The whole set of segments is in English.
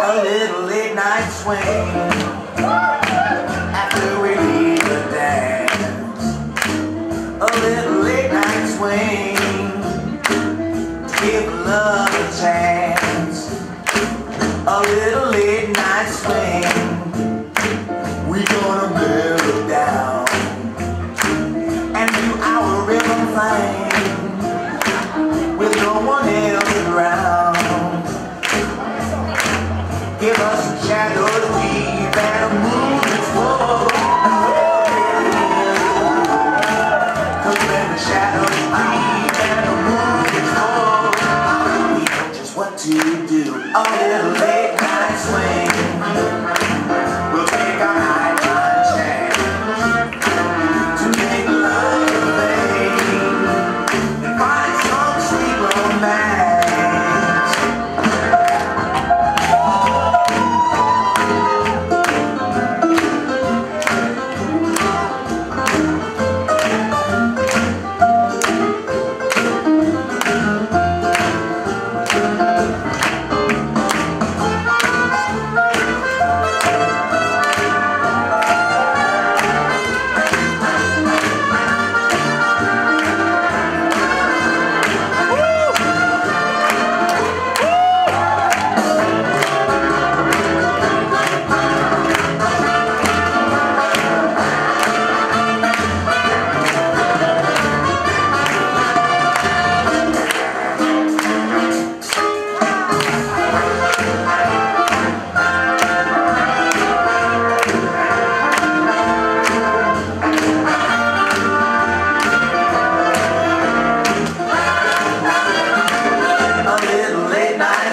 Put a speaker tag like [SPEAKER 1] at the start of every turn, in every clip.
[SPEAKER 1] A little late night swing.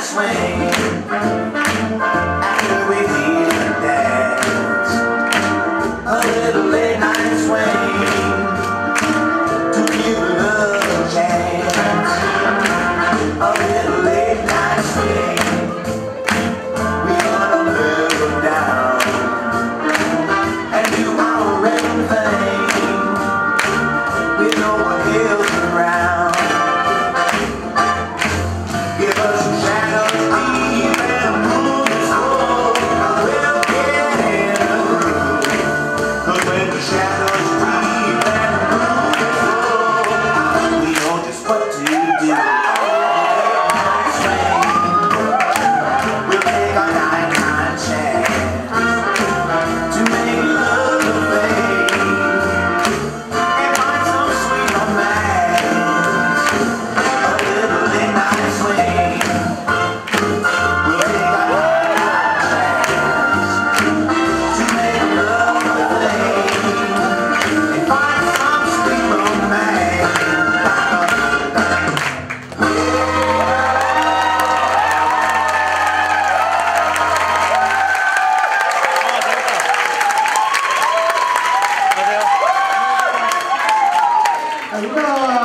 [SPEAKER 1] Swing. から